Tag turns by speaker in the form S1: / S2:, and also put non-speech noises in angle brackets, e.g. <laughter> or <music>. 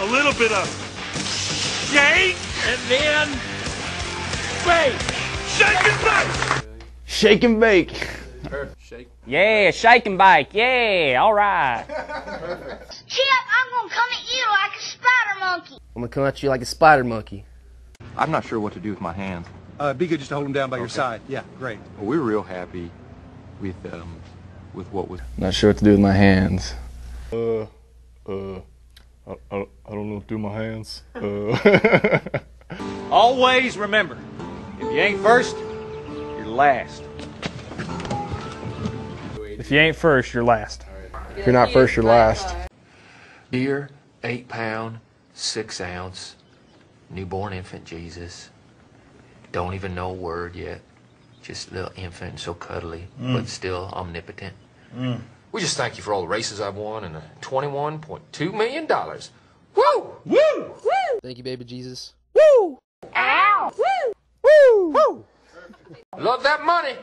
S1: a little bit of shake,
S2: And then, bake.
S1: shake and bake.
S3: Shake and bake.
S4: Yeah, shake and bake. Yeah, all right.
S5: Chip, I'm gonna come at you like a spider monkey.
S3: I'm gonna come at you like a spider monkey.
S6: I'm not sure what to do with my hands.
S7: Uh, be good just to hold them down by your side. Yeah, great.
S6: Well, we're real happy with um, with what was.
S3: Not sure what to do with my hands.
S8: Uh, uh, I, I, I don't know what to do my hands. <laughs> Uh, <laughs>
S2: Always remember, if you ain't first, you're last.
S9: If you ain't first, you're last.
S3: If you're not first, you're last.
S10: Dear eight pound, six ounce, newborn infant Jesus. Don't even know a word yet. Just a little infant, so cuddly, but still omnipotent. We just thank you for all the races I've won and the $21.2 million. Woo! Woo! Woo!
S3: Thank you, baby Jesus. Woo!
S5: Ow! Woo! Woo! Woo!
S10: Love that money.